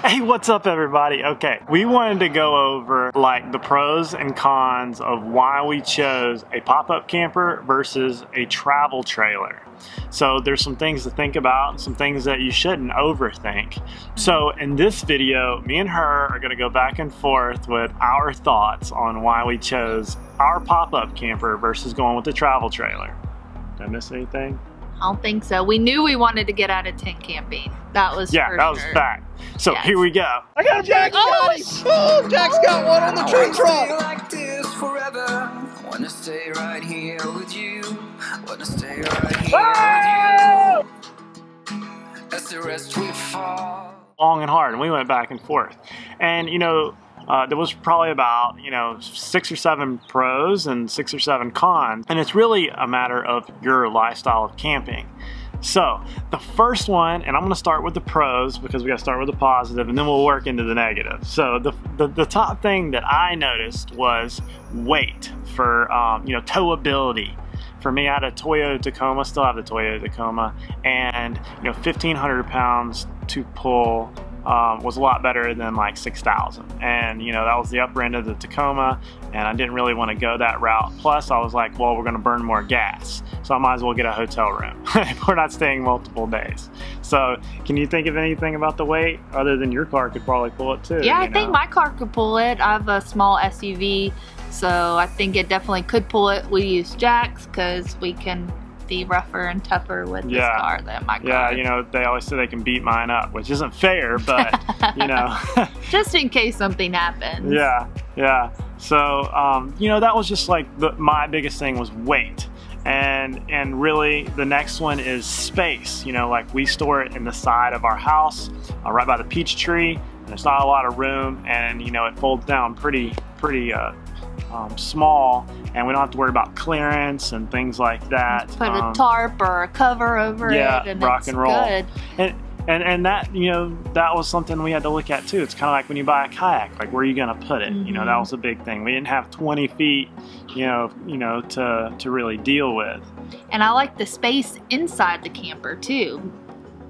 Hey, what's up everybody? Okay, we wanted to go over like the pros and cons of why we chose a pop-up camper versus a travel trailer. So there's some things to think about, some things that you shouldn't overthink. So in this video, me and her are gonna go back and forth with our thoughts on why we chose our pop-up camper versus going with the travel trailer. Did I miss anything? I don't think so. We knew we wanted to get out of tent camping. That was Yeah, for that was sure. fact. So Yes. here we go. I got Jack's Oh, got Oh, Jack's got one on the tree trunk. like this forever. Wanna stay right here with you. Wanna stay right here with you. As the rest we fall. long and hard and we went back and forth and you know uh, there was probably about you know six or seven pros and six or seven cons and it's really a matter of your lifestyle of camping. So the first one and i'm going to start with the pros because we got to start with the positive and then we'll work into the negative. So the, the, the top thing that i noticed was weight for um, you know towability for me, I had a Toyota Tacoma, still have the Toyota Tacoma, and you know, 1,500 pounds to pull um, was a lot better than like 6,000. And you know, that was the upper end of the Tacoma, and I didn't really want to go that route. Plus, I was like, well, we're going to burn more gas, so I might as well get a hotel room. we're not staying multiple days. So, can you think of anything about the weight other than your car could probably pull it too? Yeah, I you think my car could pull it. I have a small SUV, so I think it definitely could pull it. We use jacks because we can be rougher and tougher with this Yeah. car than my car. Yeah, you know, they always say they can beat mine up, which isn't fair, but you know. Just in case something happens. Yeah, yeah. So, um, you know, that was just like the, my biggest thing was weight. And and really the next one is space. You know, like we store it in the side of our house, uh, right by the peach tree, and there's not a lot of room, and you know it folds down pretty pretty uh, um, small, and we don't have to worry about clearance and things like that. Put Um, a tarp or a cover over yeah, it, and rock and roll. good. and, and and that you know that was something we had to look at too. It's kind of like when you buy a kayak, like where are you going to put it? You know that Mhm. was a big thing. We didn't have 20 feet, you know, you know to to really deal with. And I like the space inside the camper too.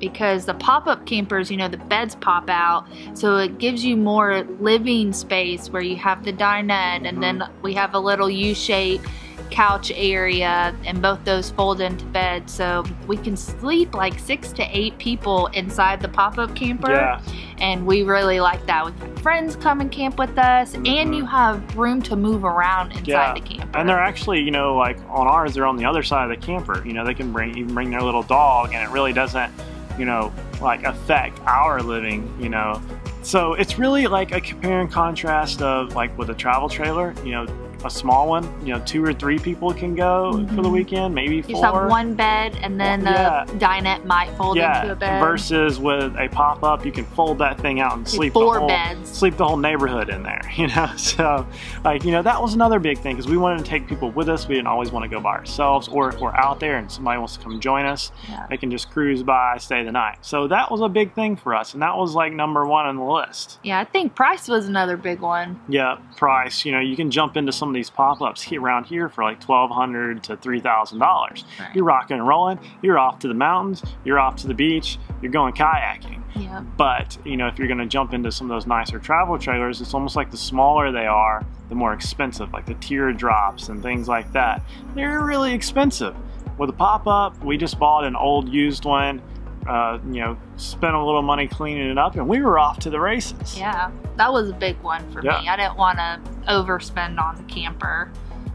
Because the pop up campers, you know, the beds pop out. So it gives you more living space where you have the dinette and then we have a little U shaped couch area and both those fold into bed. So we can sleep like six to eight people inside the pop up camper. Yeah, And we really like that. We've had friends come and camp with us and Mhm. you have room to move around inside Yeah. the camper. and they're actually you know like on ours, they're on the other side of the camper. You know they can bring even bring their little dog, and it really doesn't you know like affect our living. You know. So it's really like a compare and contrast of like with a travel trailer, you know, a small one, you know, two or three people can go for the Mhm. weekend, maybe You four. just have one bed, and then the Yeah. dinette might fold yeah, into a bed. versus with a pop up, you can fold that thing out and sleep four the whole beds. sleep the whole neighborhood in there. You know, so like you know that was another big thing because we wanted to take people with us. We didn't always want to go by ourselves, or if we're out there and somebody wants to come join us, Yeah. they can just cruise by, stay the night. So that was a big thing for us, and that was like number one on the list. Yeah, I think price was another big one. Yeah, price. You know, you can jump into some of these pop-ups he- around here for like 1,200 to three thousand dollars. Right. You're rocking and rolling. You're off to the mountains. You're off to the beach. You're going kayaking. Yeah. But you know, if you're going to jump into some of those nicer travel trailers, it's almost like the smaller they are, the more expensive. Like the teardrops and things like that. They're really expensive. With a pop-up, we just bought an old used one. Uh, you know, spent a little money cleaning it up, and we were off to the races. Yeah, that was a big one for Yeah. me. I didn't want to overspend on the camper.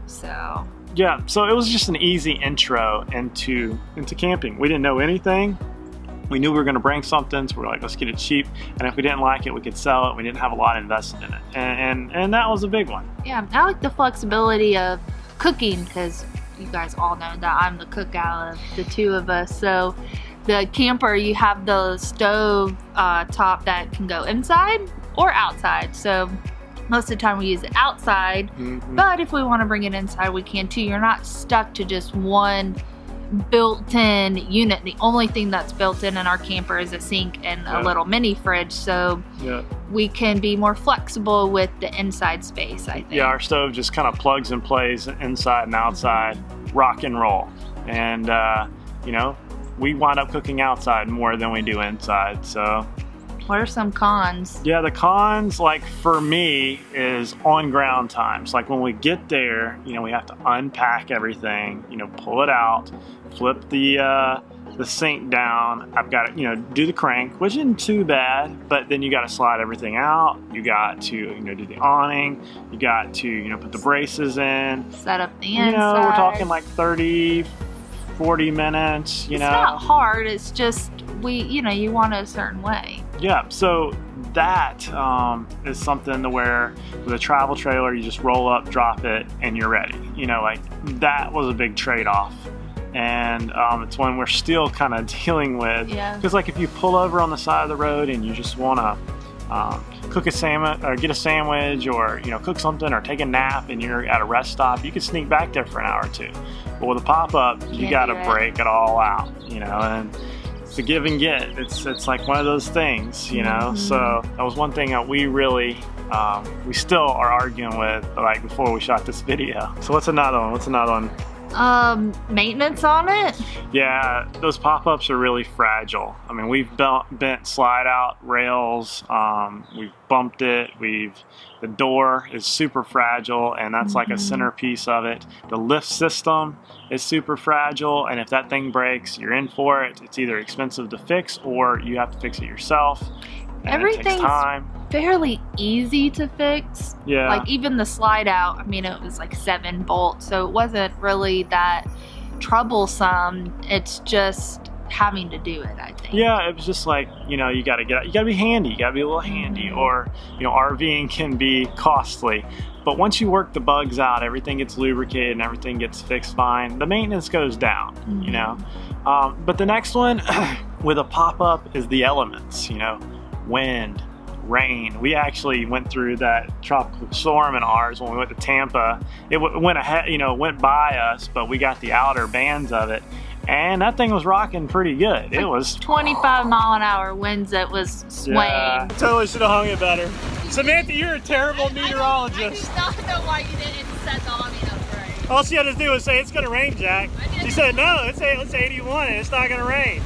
So, yeah so it was just an easy intro into into camping we didn't know anything we knew we were going to bring something so we are like let's get it cheap and if we didn't like it we could sell it we didn't have a lot invested in it and and, and that was a big one yeah, I like the flexibility of cooking because you guys all know that I'm the cook out of the two of us. So, the camper, you have the stove uh, top that can go inside or outside. So, most of the time we use it outside Mhm. But if we want to bring it inside, we can too. You're not stuck to just one built-in unit. The only thing that's built in in our camper is a sink and Yeah. a little mini fridge, so yeah we can be more flexible with the inside space. I think. yeah our stove just kind of plugs and plays inside and outside rock and roll and uh, you know we wind up cooking outside more than we do inside so What are some cons? Yeah, the cons, like for me, is on ground times. Like when we get there, you know, we have to unpack everything, you know, pull it out, flip the uh, the sink down. I've got to, you know, do the crank, which isn't too bad, but then you got to slide everything out. You got to, you know, do the awning. You got to, you know, put the braces in. Set up the You inside. know, we're talking like 30, 40 minutes, you it's know. It's not hard. It's just we, you know, you want it a certain way. Yeah, so that um, is something to where with a travel trailer, you just roll up, drop it, and you're ready. You know, like that was a big trade off. And um, it's one we're still kind of dealing with. Yeah. Because, like, if you pull over on the side of the road and you just want to um, cook a sandwich or get a sandwich or, you know, cook something or take a nap and you're at a rest stop, you can sneak back there for an hour or two. But with a pop up, you got to break it all out, you know, and it's a give and get. It's it's like one of those things, you know. Mhm. So that was one thing that we really um, we still are arguing with, like before we shot this video. So what's another one? What's another one? Um, maintenance on it? Yeah, those pop-ups are really fragile. I mean, we've bent, bent slide out rails. Um, we've bumped it. We've the door is super fragile, and that's like a Mhm. centerpiece of it. The lift system is super fragile, and if that thing breaks, you're in for it. It's either expensive to fix or you have to fix it yourself. And it takes Everything's-. Fairly easy to fix. Yeah. Like even the slide out, I mean, it was like seven bolts, so it wasn't really that troublesome. It's just having to do it, I think. Yeah, it was just like you know you got to get you got to be handy, you got to be a little handy, or you know RVing can be costly. But once you work the bugs out, everything gets lubricated and everything gets fixed fine. The maintenance goes down, you know. Um, but the next one with a pop up is the elements, you know, wind, rain. We actually went through that tropical storm in ours when we went to Tampa. It went ahead, you know, went by us, but we got the outer bands of it. And that thing was rocking pretty good. It was 25 mile an hour winds that was swaying. Yeah, totally should have hung it better. Samantha, you're a terrible meteorologist. I do not know why you didn't set the awning up right. All she had to do was say, it's gonna rain, Jack. She said, no, it's, eight- it's 81 and it's not gonna rain.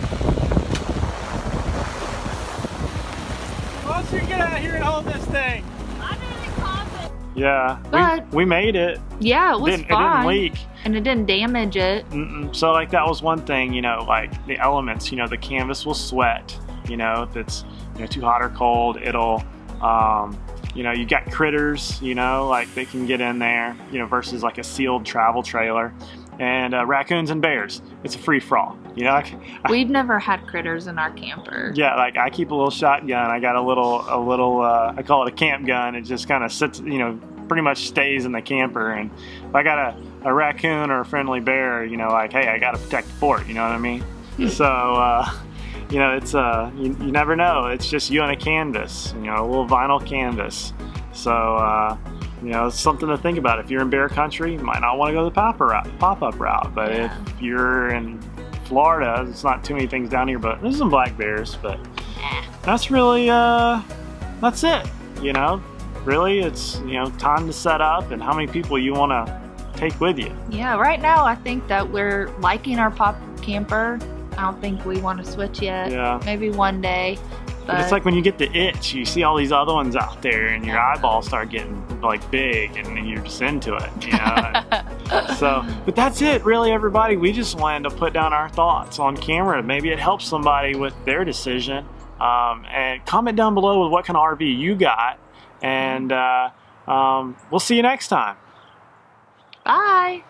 Why don't you get out here and hold this thing? I didn't cause it. Yeah, But- we, we made it. Yeah, it was didn't, fine. It didn't leak. And it didn't damage it. Mm-mm. So like that was one thing, you know, like the elements, you know, the canvas will sweat, you know, if it's you know too hot or cold, it'll, um, you know, you got critters, you know, like they can get in there, you know, versus like a sealed travel trailer, and uh, raccoons and bears, it's a free for all, you know. I, I- We've never had critters in our camper. yeah, like I keep a little shotgun. I got a little, a little, uh, I call it a camp gun. It just kind of sits, you know, pretty much stays in the camper. And if I got a, a raccoon or a friendly bear, you know, like, hey, I got to protect the fort. You know what I mean? so, uh, you know, it's, uh, you, you never know. It's just you on a canvas, you know, a little vinyl canvas. So, uh, you know, it's something to think about. If you're in bear country, you might not want to go the pop-up route, pop-up route. But Yeah. if you're in Florida, it's not too many things down here, but there's some black bears. But that's really, uh, that's it. You know, really, it's you know time to set up and how many people you want to take with you. Yeah, right now I think that we're liking our pop camper. I don't think we want to switch yet. Yeah. Maybe one day. But, it's like when you get the itch, you see all these other ones out there, and your eyeballs start getting like big, and then you're just into it. You know. So, but that's it, really, everybody. We just wanted to put down our thoughts on camera. Maybe it helps somebody with their decision. Um, and comment down below with what kind of RV you got. And uh, um, we'll see you next time. Bye.